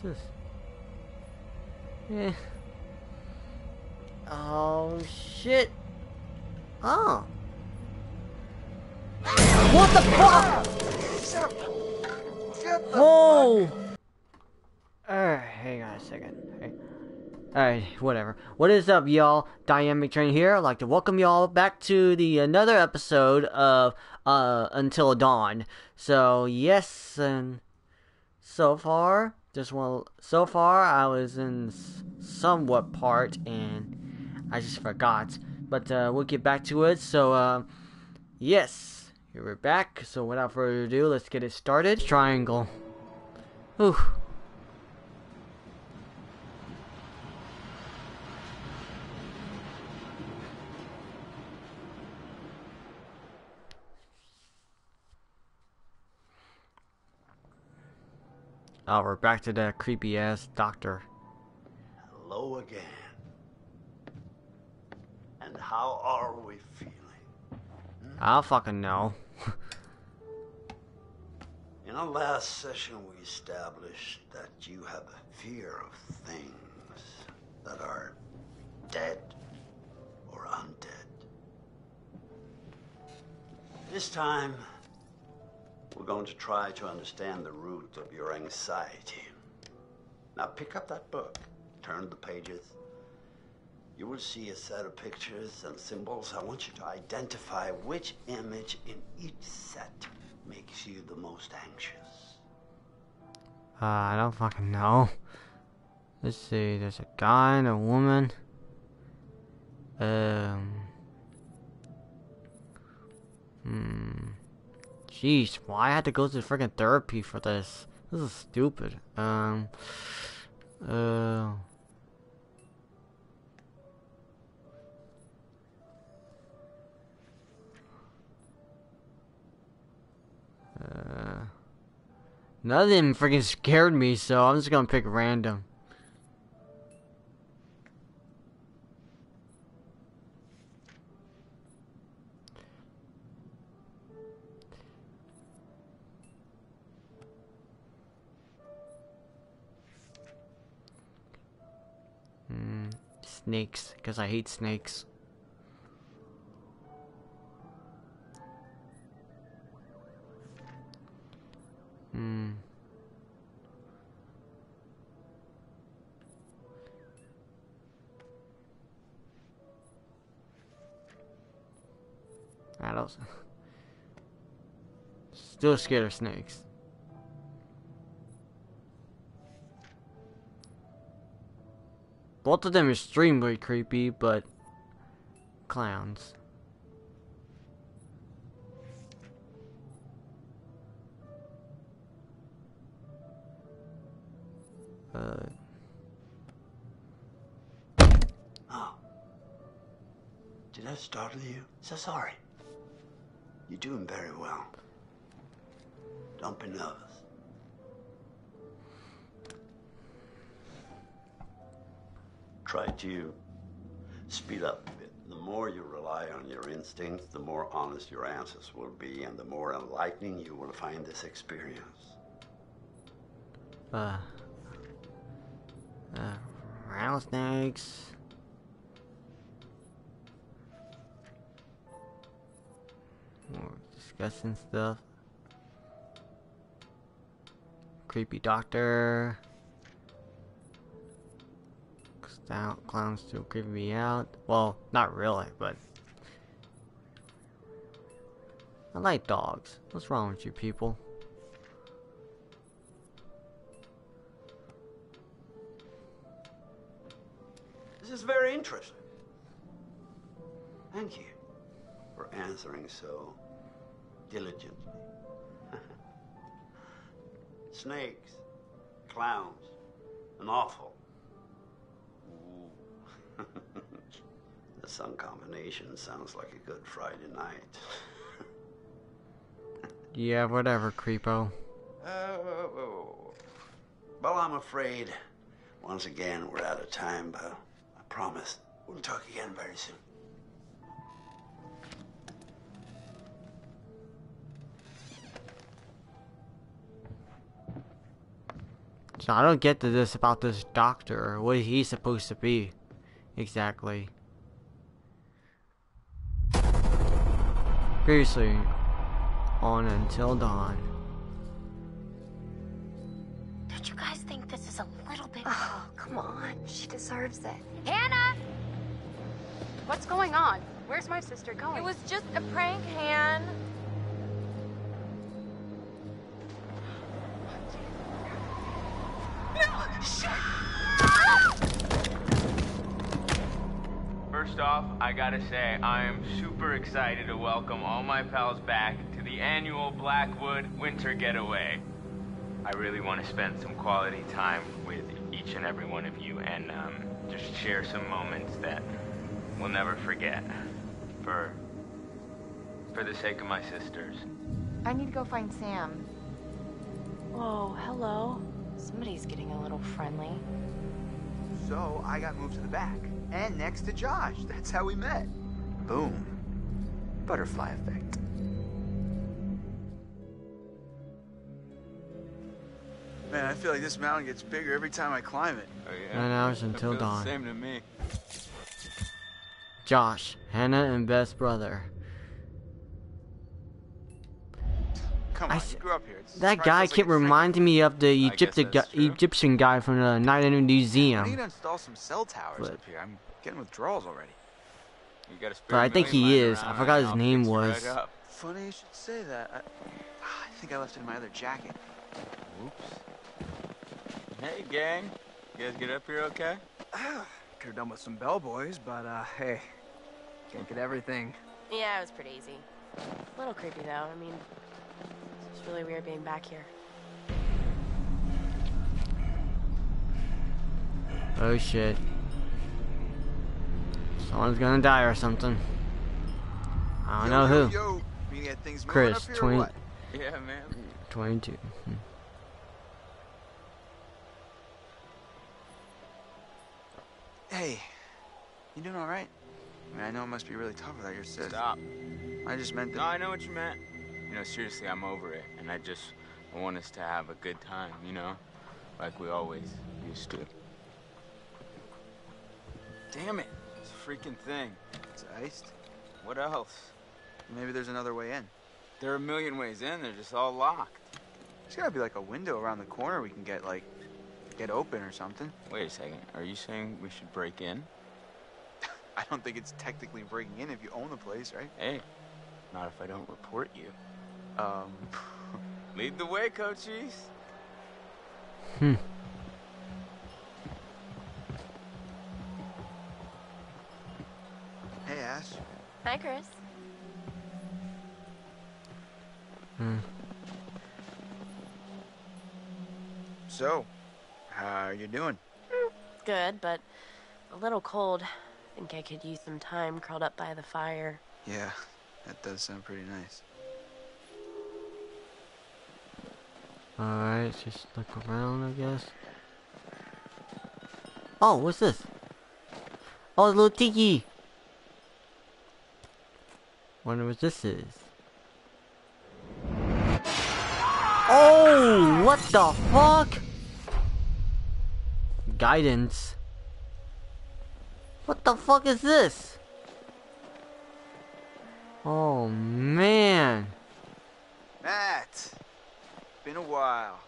What's this? Eh. Oh shit. Oh. What the fuck? Oh. Alright, hang on a second. Alright, whatever. What is up, y'all? Diatomic Train here. I'd like to welcome y'all back to the another episode of uh Until Dawn. So yes, and so far, just one. So far, I was in somewhat part, and I just forgot. But uh, we'll get back to it. So uh, yes, here we're back. So without further ado, let's get it started. Triangle. Ooh. Oh, we're back to that creepy ass doctor. Hello again. And how are we feeling? Hmm? I don't fucking know. In our last session, we established that you have a fear of things that are dead or undead. This time, we're going to try to understand the root of your anxiety. Now, pick up that book, turn the pages. You will see a set of pictures and symbols. I want you to identify which image in each set makes you the most anxious. Uh, I don't fucking know. Let's see, there's a guy and a woman. Um. Hmm. Jeez, why I had to go to freaking therapy for this? This is stupid. Um. Uh. Uh. Them freaking scared me, so I'm just gonna pick random. Snakes, because I hate snakes. Hmm. I. Still scared of snakes. Both of them extremely creepy, but clowns. Uh, Oh. Did I startle you? So sorry. You're doing very well. Don't be nervous. Try to speed up a bit. The more you rely on your instincts, the more honest your answers will be, and the more enlightening you will find this experience. uh, uh, rattlesnakes. More disgusting stuff. Creepy doctor. Stout clowns still creeping me out. Well, not really, but I like dogs. What's wrong with you people? This is very interesting. Thank you for answering so diligently. Snakes, clowns, and awful. The sun combination sounds like a good Friday night. Yeah, whatever, creepo. Uh, well, I'm afraid once again we're out of time, but I promise we'll talk again very soon. So I don't get to this about this doctor. What he's supposed to be, exactly. Previously, on Until Dawn. Don't you guys think this is a little bit... Oh, come on. She deserves it. Hannah! What's going on? Where's my sister going? It was just a prank, Han. First off, I gotta say, I am super excited to welcome all my pals back to the annual Blackwood Winter Getaway. I really want to spend some quality time with each and every one of you and um, just share some moments that we'll never forget. For, for the sake of my sisters. I need to go find Sam. Whoa, hello. Somebody's getting a little friendly. So I got moved to the back and next to Josh. That's how we met. Boom. Butterfly effect. Man, I feel like this mountain gets bigger every time I climb it. Oh, Nine hours until dawn. Same to me. Josh, Hannah, and Beth's brother. Come I on, s- you grew up here. It's That guy feels like kept reminding me of the Egyptian guy. Egyptian guy from the Night in the Museum. I need Museum. to install some cell towers But- up here. I'm getting withdrawals already. You got a spare But I think he is. I forgot his name was. right. Funny you should say that. I, Ah, I think I left it in my other jacket. Oops. Hey, gang. You guys get up here okay? Could have done with some bellboys, but uh, hey, can't get everything. Yeah, it was pretty easy. A little creepy though. I mean, it's really weird being back here. Oh shit. Someone's gonna die or something. I don't yo, know yo, who. Yo, you get things Chris, up 20? Yeah, man. 22. Hmm. Hey, you doing all right? I mean, I know it must be really tough without your sis. Stop. I just meant No, that. I know what you meant. Know, seriously, I'm over it. And I just I want us to have a good time, you know? Like we always used to. Damn it. It's a freaking thing. It's iced. What else? Maybe there's another way in. There are a million ways in. They're just all locked. There's gotta be like a window around the corner we can get like get open or something. Wait a second. Are you saying we should break in? I don't think it's technically breaking in if you own the place, right? Hey, not if I don't report you. Um, Lead the way, Cochise. Hmm. hey Ash. Hi, Chris. Hmm. So, how are you doing? Good, but a little cold. I Think I could use some time curled up by the fire. Yeah, that does sound pretty nice. Alright, just look around, I guess. Oh, what's this? Oh, a little tiki! Wonder what this is. Oh, what the fuck? Guidance. What the fuck is this? Oh, man. Matt, been a while.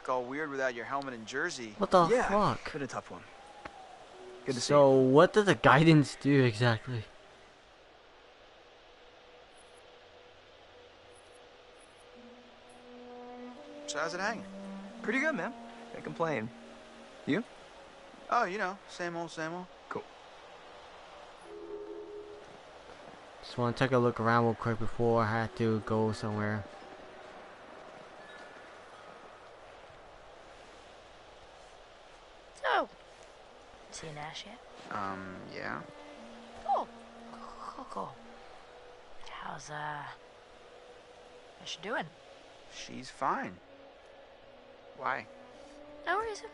Look all weird without your helmet and jersey. What the yeah, fuck? been a tough one. Good to see So, what does the guidance do exactly? So how's it hanging? you. Pretty good, man. Can't complain. You? Oh, you know, same old, same old. Cool. Just want to take a look around real quick before I have to go somewhere. So, seen Ash yet? Um, yeah. Oh, cool, cool. How's uh, how's she doing? She's fine. Why? No reason.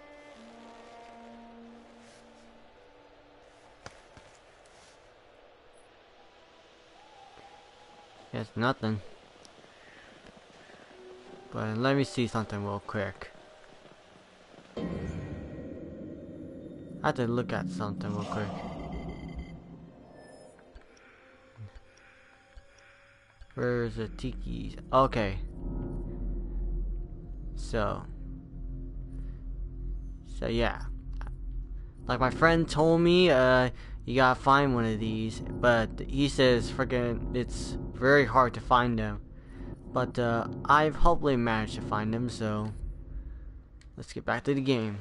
It's nothing. But let me see something real quick. I have to look at something real quick. Where's the tiki's? Okay. So. So yeah. Like my friend told me, uh, you gotta find one of these, but he says freaking it's very hard to find them. But uh, I've hopefully managed to find them, so let's get back to the game.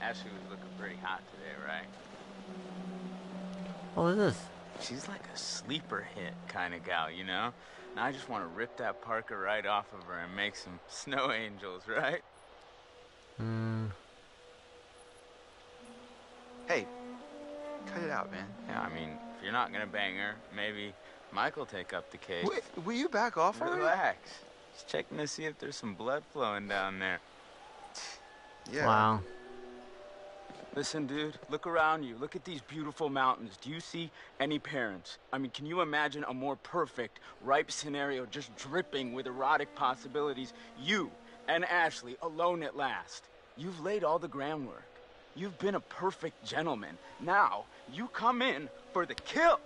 Ashley was looking pretty hot today, right? What is this? She's like a sleeper hit kind of gal, you know? And I just want to rip that Parker right off of her and make some snow angels, right? Hmm. Hey, cut it out, man. Yeah, I mean, if you're not gonna bang her, maybe Mike'll take up the case. Wait, will you back off already? Relax. Just checking to see if there's some blood flowing down there. Yeah. Wow. Listen, dude, look around you. Look at these beautiful mountains. Do you see any parents? I mean, can you imagine a more perfect, ripe scenario just dripping with erotic possibilities? You and Ashley alone at last. You've laid all the groundwork. You've been a perfect gentleman. Now, you come in for the kill.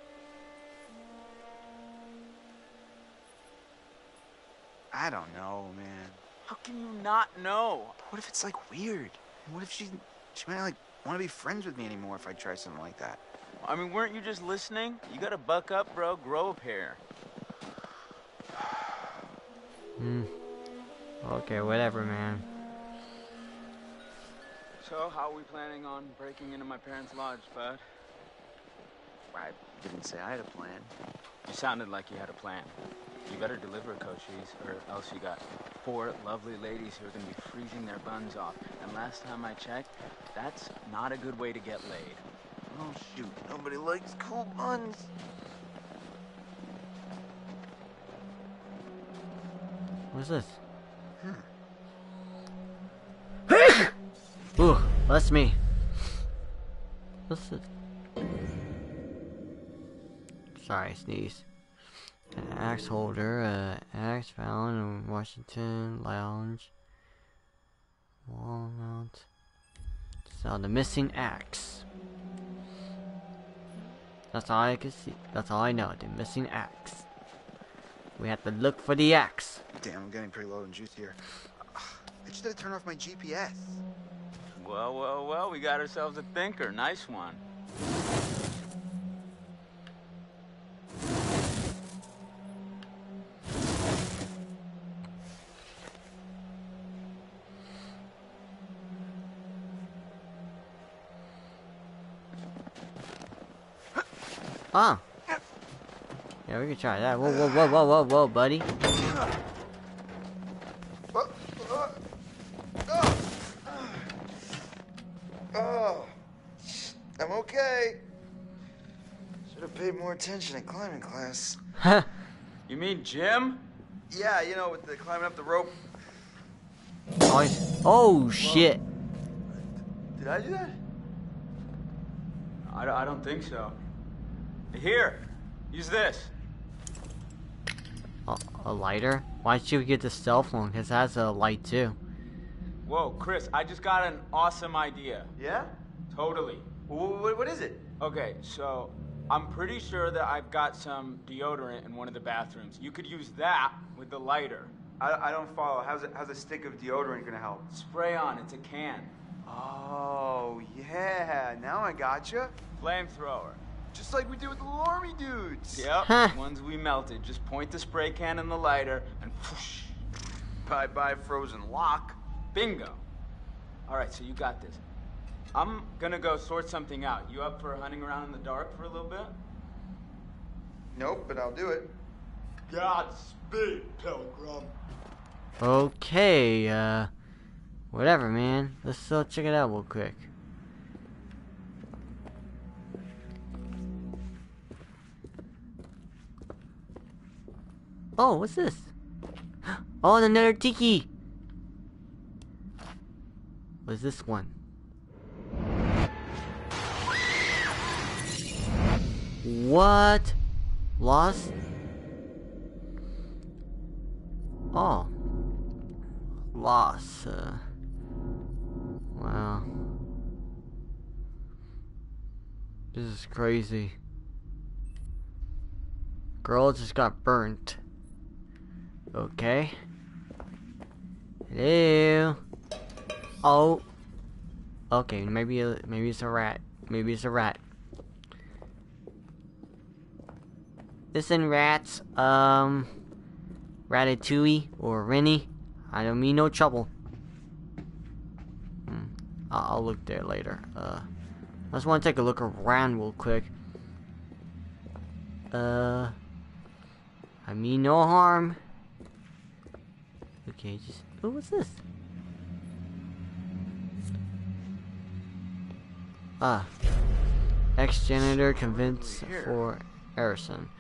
I don't know, man. How can you not know? What if it's like weird? What if she she might like want to be friends with me anymore if I try something like that? I mean, weren't you just listening? You gotta buck up, bro. Grow a pair. Hmm. Okay, whatever, man. So, how are we planning on breaking into my parents' lodge, bud? I didn't say I had a plan. You sounded like you had a plan. You better deliver, Cochise, or else you got four lovely ladies who are gonna be freezing their buns off. And last time I checked, that's not a good way to get laid. Oh shoot, nobody likes cool buns. What's this? Hmm. Ooh, that's me. What's this? Sorry, sneeze. An axe holder, uh, axe found in Washington Lounge. Wall mount. So the missing axe. That's all I can see. That's all I know. The missing axe. We have to look for the axe. Damn, I'm getting pretty low in juice here. I just had to turn off my GPS. Well, well, well, we got ourselves a thinker. Nice one. Ah. Yeah, we can try that. Whoa, whoa, whoa, whoa, whoa, whoa, buddy. Oh, I'm okay. Should have paid more attention in climbing class. Huh. You mean gym? Yeah, you know, with the climbing up the rope. Oh, he's- oh shit. Did I do that? I, I don't think so. Here, use this. A, a lighter? Why don't you get the stealth one? Cause it has a light too. Whoa, Chris, I just got an awesome idea. Yeah? Totally. What, what is it? Okay, so I'm pretty sure that I've got some deodorant in one of the bathrooms. You could use that with the lighter. I, I don't follow. How's a, how's a stick of deodorant gonna help? Spray on, it's a can. Oh, yeah. Now I gotcha. Flamethrower. Just like we did with the little army dudes. Yep, Huh. ones we melted. Just point the spray can in the lighter and whoosh. Bye bye, frozen lock. Bingo. All right, so you got this. I'm gonna go sort something out. You up for hunting around in the dark for a little bit? Nope, but I'll do it. Godspeed, Pilgrim. Okay, uh, whatever, man. Let's uh, check it out real quick. Oh, what's this? Oh, another tiki. What's this one? What? Lost? Oh. Lost. Uh, wow. This is crazy. Girl just got burnt. Okay. Hello. Oh. Okay, maybe maybe it's a rat. Maybe it's a rat. Listen, rats. Um, Ratatouille or Rennie. I don't mean no trouble. Hmm. I'll, I'll look there later. Uh, I just want to take a look around real quick. Uh, I mean no harm. Just. Oh, what's this? Ah. Ex-janitor convinced for arson.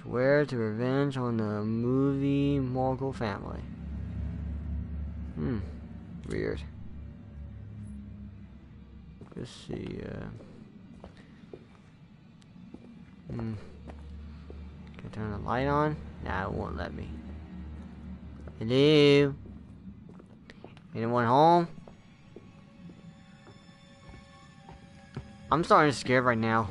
Swear to revenge on the movie mogul family. Hmm. Weird. Let's see, uh... Hmm. Can I turn the light on? Nah, it won't let me. Hello? Anyone home? I'm starting to scared right now.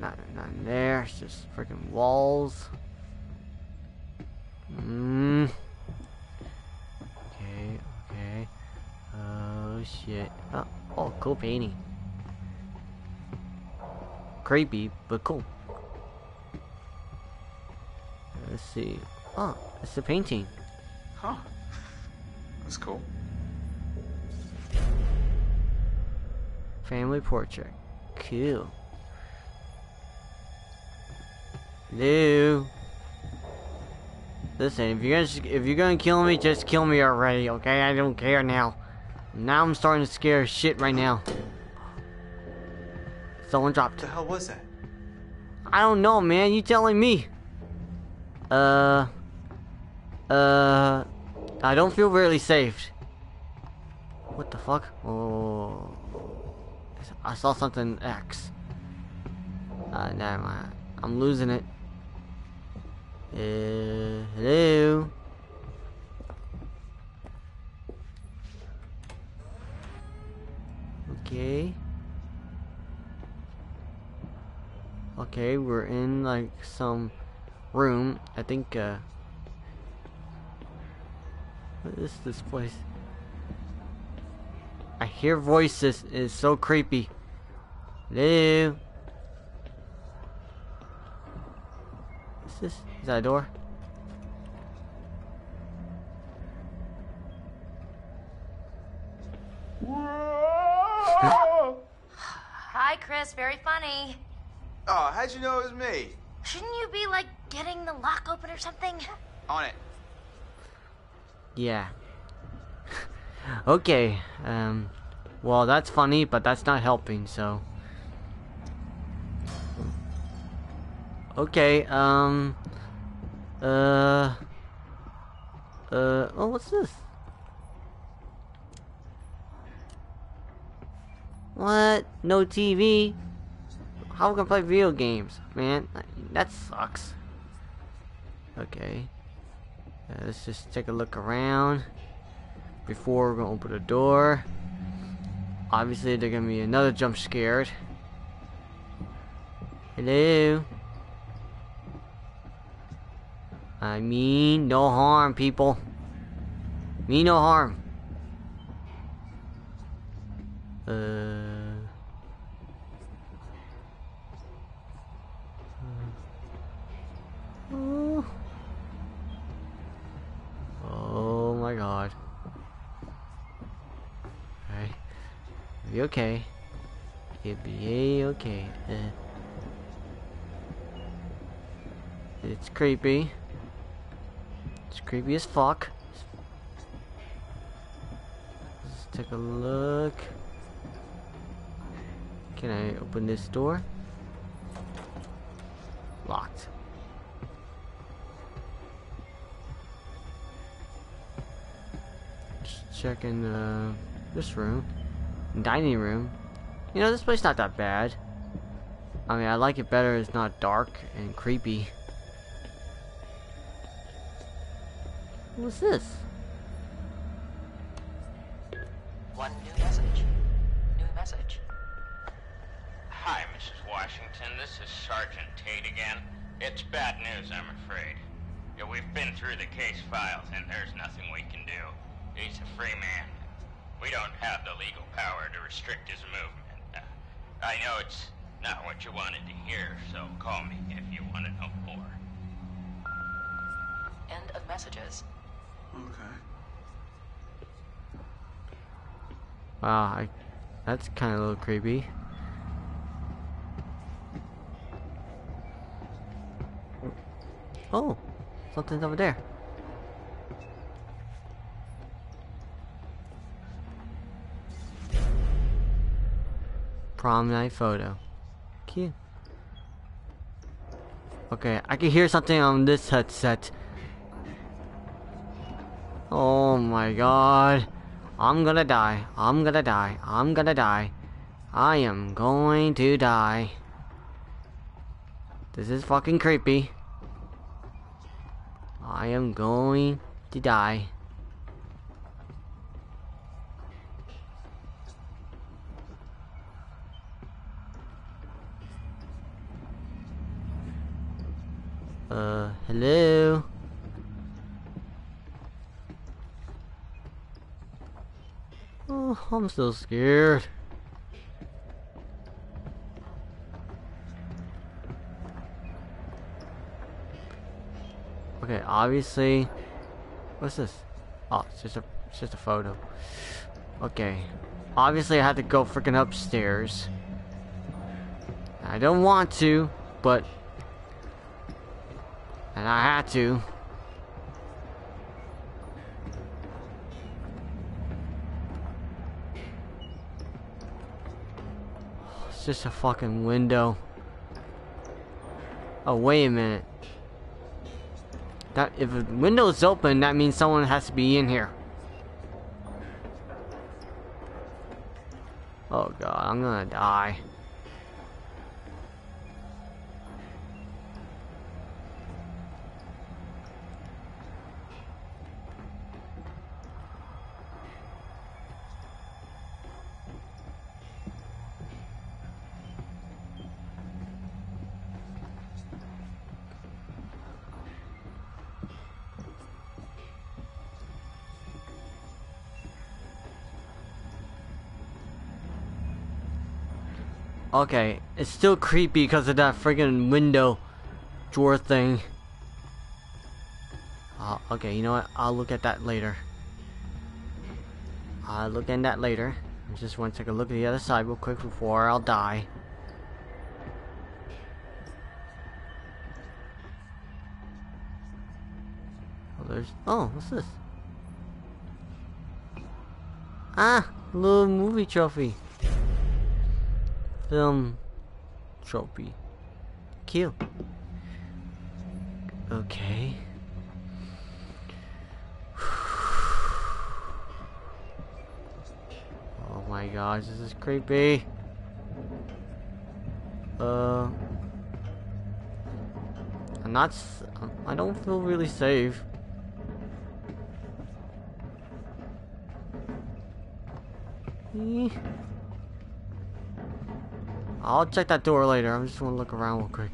Not, not there. It's just freaking walls. Mmm. Okay, okay. Oh shit. Oh, oh, cool painting. Creepy, but cool. Let's see. Oh, it's a painting. Huh. That's cool. Family portrait. Cool. Hello. Listen, if you're gonna if you're gonna kill me, just kill me already, okay? I don't care now. Now I'm starting to scare shit right now. Someone dropped. What the hell was that? I don't know, man. You telling me? Uh. Uh. I don't feel really safe. What the fuck? Oh. I saw something X. Uh, never mind. I'm losing it. Uh, hello? Okay. Okay, we're in like some room. I think, uh... What is this place? I hear voices. It's so creepy. Hello? What's this? Is that a door? Hi, Chris. Very funny. Oh, how'd you know it was me? Shouldn't you be, like, getting the lock open or something? On it. Yeah. okay, um, well, that's funny, but that's not helping, so. Okay, um, uh, uh, oh, what's this? What? No TV? How can I play video games? Man, that sucks. Okay. Uh, let's just take a look around before we're gonna open the door. Obviously, there's gonna be another jump scared. Hello. I mean no harm, people. Me, no harm. Uh. Oh. Oh my god. Alright. Be okay. You'll be okay. It's creepy. It's creepy as fuck. Let's take a look. Can I open this door? Locked. Just checking uh, this room, dining room. You know, this place not that bad. I mean, I like it better. It's not dark and creepy. What's this? One new message. New message. Hi, Mrs. Washington. This is Sergeant Tate again. It's bad news, I'm afraid. Yeah, we've been through the case files, and there's nothing we can do. He's a free man. We don't have the legal power to restrict his movement. Uh, I know it's not what you wanted to hear, so call me if you want to know more. End of messages. Okay. Wow, I, that's kind of a little creepy. Oh, something's over there. Prom night photo. Cute. Okay, I can hear something on this headset. Oh my god. I'm gonna die. I'm gonna die. I'm gonna die. I am going to die. This is fucking creepy. I am going to die. Uh, hello? Oh, I'm still scared. Okay, obviously. What's this? Oh, it's just a, it's just a photo. Okay, obviously I had to go freaking upstairs. I don't want to, but I had to. It's just a fucking window. Oh, wait a minute. That if a window is open, that means someone has to be in here. Oh god, I'm gonna die. Okay, it's still creepy because of that friggin' window drawer thing. Uh, okay, you know what? I'll look at that later. I'll look at that later. I just want to take a look at the other side real quick before I'll die. Oh, there's. Oh, what's this? Ah, little movie trophy film trophy. Cute. Okay. Oh my gosh, this is creepy. Uh, I'm not. I don't feel really safe. I'll check that door later. I just want to look around real quick.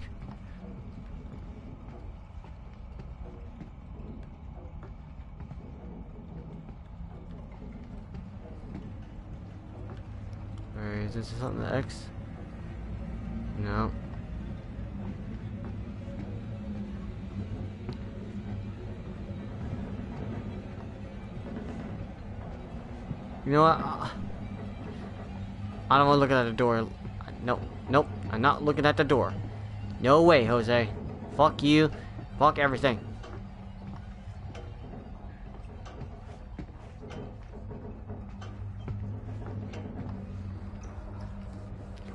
Alright, is this something to X? No. You know what? I don't want to look at the door. Nope, nope, I'm not looking at the door. No way, Jose. Fuck you. Fuck everything.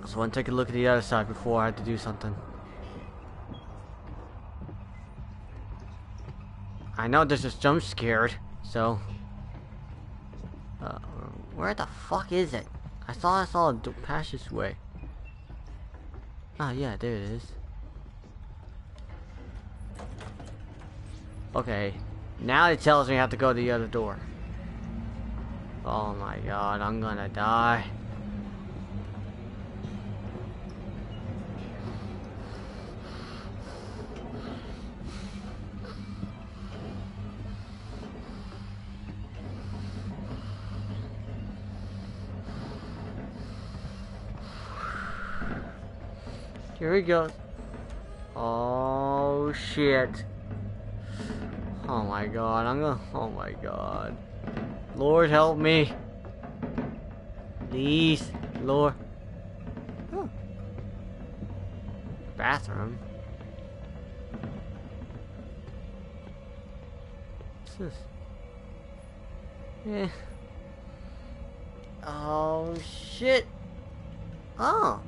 So I want to take a look at the other side before I had to do something. I know this is jump scared, so... Uh, where the fuck is it? I thought I saw a passageway. Ah, yeah, there it is. Okay, now it tells me I have to go to the other door. Oh my god, I'm gonna die. Here we go. Oh shit. Oh my god, I'm gonna. Oh my god. Lord help me. Please, Lord. Oh. Bathroom. What's this? Eh. Oh shit. Oh.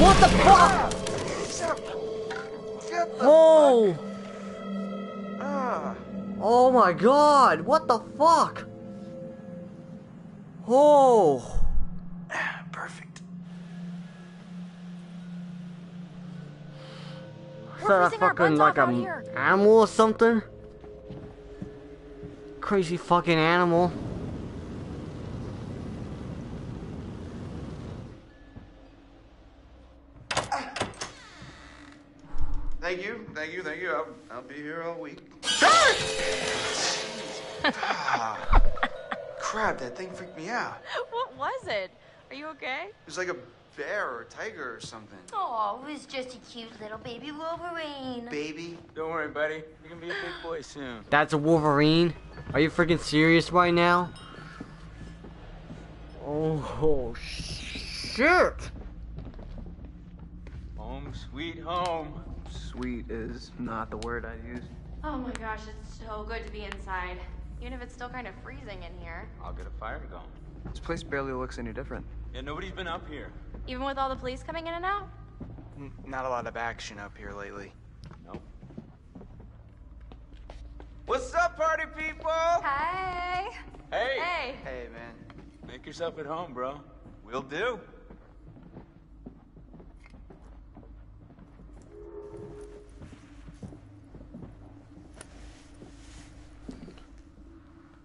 What the fuck? Oh! Ah. Oh my god! What the fuck? Oh! Perfect. Is that a fucking like a here. animal or something? Crazy fucking animal. Thank you, thank you, thank you. I'll, I'll be here all week. ah, crap, that thing freaked me out. What was it? Are you okay? It was like a bear or a tiger or something. Oh, it was just a cute little baby Wolverine. Baby. Don't worry, buddy. You're gonna be a big boy soon. That's a Wolverine? Are you freaking serious right now? Oh, oh shit! Home sweet home. Sweet is not the word I'd use. Oh my gosh, it's so good to be inside. Even if it's still kind of freezing in here. I'll get a fire going. This place barely looks any different. Yeah, nobody's been up here. Even with all the police coming in and out? N- not a lot of action up here lately. Nope. What's up, party people? Hi. Hey. Hey. Hey, man. Make yourself at home, bro. Will do.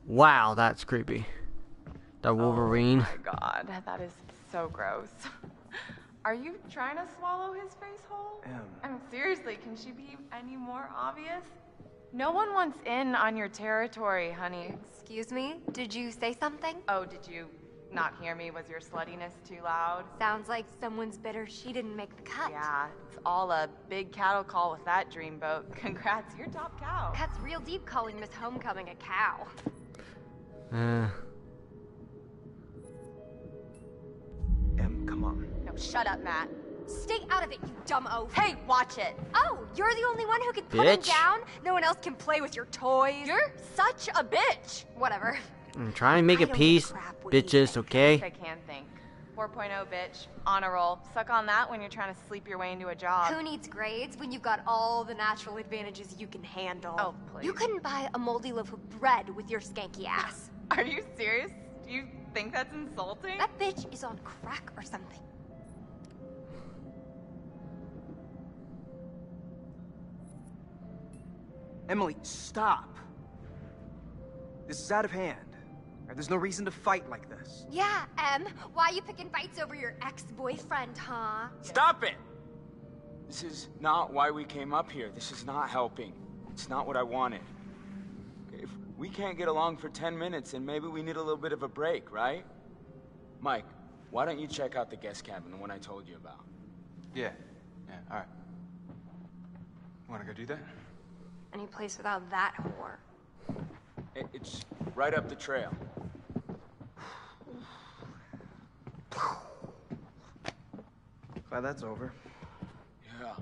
Wow, that's creepy. The oh Wolverine. Oh my god, that is so gross. Are you trying to swallow his face whole? Em. I mean, seriously, can she be any more obvious? No one wants in on your territory, honey. Excuse me? Did you say something? Oh, did you not hear me? Was your sluttiness too loud? Sounds like someone's bitter she didn't make the cut. Yeah, it's all a big cattle call with that dreamboat. Congrats, you're top cow. That's real deep calling Miss Homecoming a cow. Uh, Em, come on. No, shut up, Matt. Stay out of it, you dumb oaf. Hey, watch it. Oh, you're the only one who can put him Bitch. down? No one else can play with your toys? You're such a bitch. Whatever. I'm trying to make I a a peace, crap what you bitches, think. I okay? can think. 4.0, bitch. Honor roll. Suck on that when you're trying to sleep your way into a job. Who needs grades when you've got all the natural advantages you can handle? Oh, please. You couldn't buy a moldy loaf of bread with your skanky ass. Are you serious? Do you think that's insulting? that bitch is on crack or something. Emily, stop. This is out of hand. There's no reason to fight like this. Yeah, Em. Why are you picking fights over your ex-boyfriend, huh? Stop it! This is not why we came up here. This is not helping. It's not what I wanted. Okay, If we can't get along for 10 minutes, and maybe we need a little bit of a break, right? Mike, why don't you check out the guest cabin, the one I told you about? Yeah. Yeah, alright. Wanna go do that? Any place without that whore. It- It's right up the trail. Glad that's over. Yeah.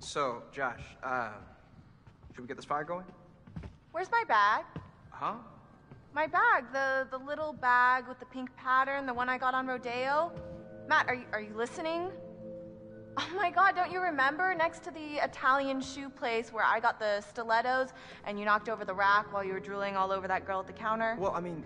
So, Josh, uh, should we get this fire going? Where's my bag? Huh? My bag, the the little bag with the pink pattern, the one I got on Rodeo. Matt, are you are you listening? Oh my god, don't you remember next to the Italian shoe place where I got the stilettos and you knocked over the rack while you were drooling all over that girl at the counter? Well, I mean,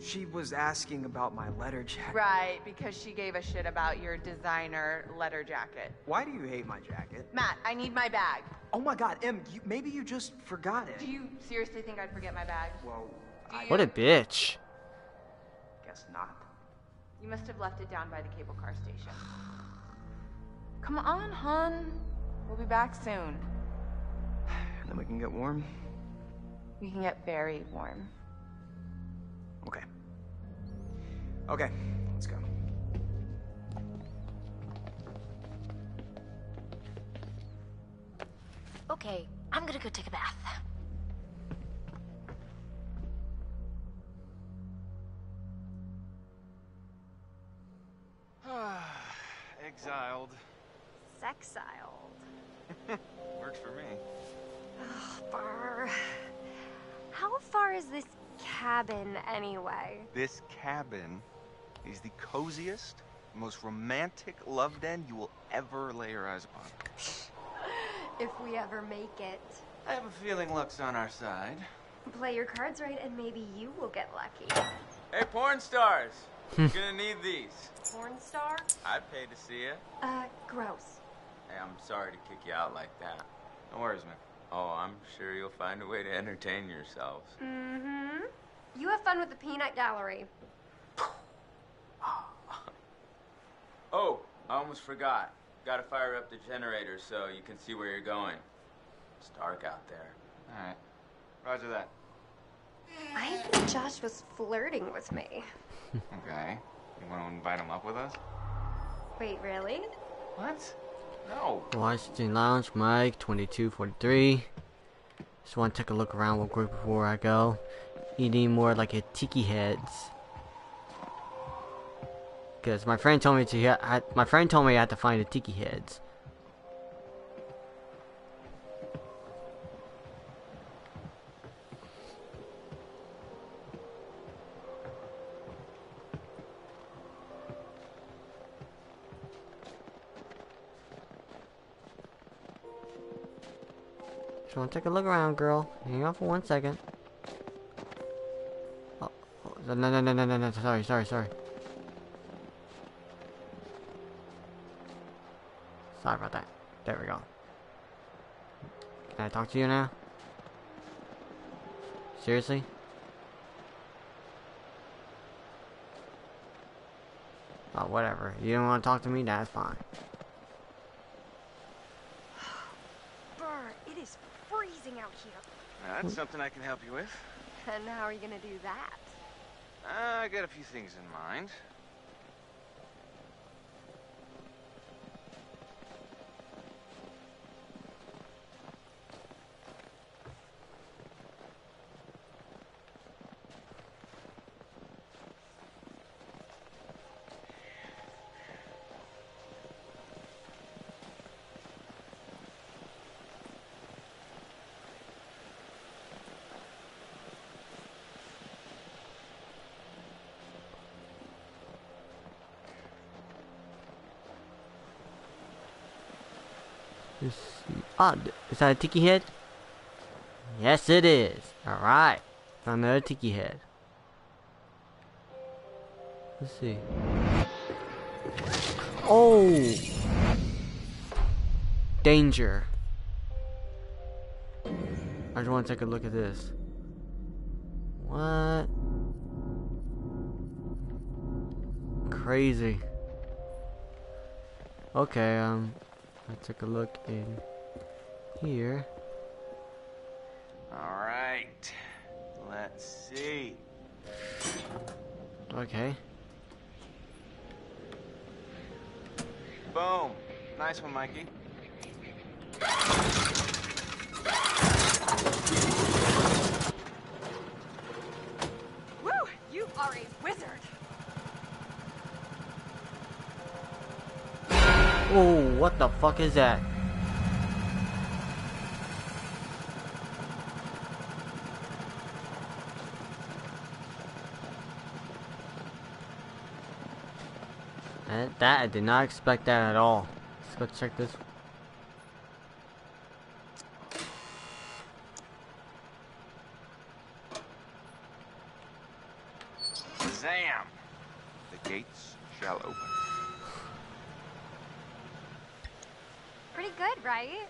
She was asking about my letter jacket. Right, because she gave a shit about your designer letter jacket. Why do you hate my jacket? Matt, I need my bag. Oh my god, Em, you, maybe you just forgot it. Do you seriously think I'd forget my bag? Well, I What a bitch. guess not. You must have left it down by the cable car station. Come on, hon. We'll be back soon. Then we can get warm. We can get very warm. Okay. Okay, let's go. Okay, I'm gonna go take a bath. Anyway? This cabin is the coziest, most romantic love den you will ever lay your eyes upon. If we ever make it. I have a feeling luck's on our side. Play your cards right and maybe you will get lucky. Hey, porn stars. You're gonna need these. Porn star? I'd pay to see you. Uh, gross. Hey, I'm sorry to kick you out like that. No worries, man. Oh, I'm sure you'll find a way to entertain yourselves. Mm-hmm. You have fun with the peanut gallery. Oh, I almost forgot. Gotta fire up the generator so you can see where you're going. It's dark out there. All right. Roger that. I think Josh was flirting with me. Okay. You want to invite him up with us? Wait, really? What? No. Washington Lounge, Mike, 2243. Just want to take a look around real quick before I go. Eating more like a tiki heads. Because my friend told me to. I, my friend told me I had to find the tiki heads. Want to take a look around, girl. Hang on for one second. No, no, no, no, no, no. Sorry, sorry, sorry. Sorry about that. There we go. Can I talk to you now? Seriously? Oh, whatever. You don't want to talk to me? That's fine. Burr, it is freezing out here. That's something I can help you with. And how are you gonna do that? I got a few things in mind. Let's see. Ah, is that a tiki head? Yes, it is. Alright. Found another tiki head. Let's see. Oh! Danger. I just want to take a look at this. What? Crazy. Okay, um, let's take a look in here. All right. Let's see. Okay. Boom. Nice one, Mikey. Oh, what the fuck is that? That, that I did not expect that at all. Let's go check this. Sam. The gates shall open. Pretty good, right?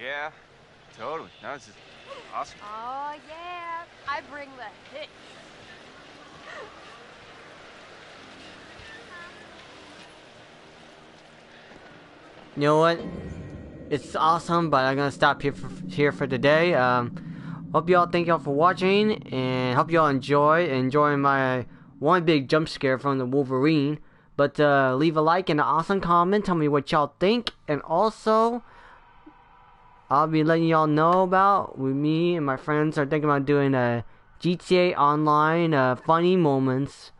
Yeah, totally. No, this is awesome. Oh, yeah. I bring the hit. You know what? It's awesome, but I'm gonna stop here for here for today. Um, hope y'all thank y'all for watching, and hope y'all enjoy enjoying my one big jump scare from the Wolverine. But uh, leave a like and an awesome comment. Tell me what y'all think, and also I'll be letting y'all know about me and my friends are thinking about doing a GTA Online uh, funny moments.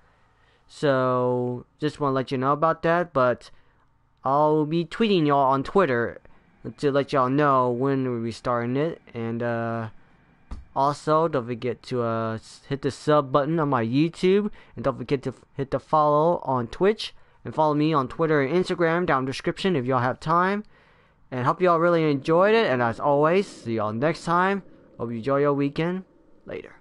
So just want to let you know about that, but. I'll be tweeting y'all on Twitter to let y'all know when we'll be starting it. And uh, also, don't forget to uh, hit the sub button on my YouTube. And don't forget to hit the follow on Twitch. And follow me on Twitter and Instagram down in the description if y'all have time. And hope y'all really enjoyed it. And as always, see y'all next time. Hope you enjoy your weekend. Later.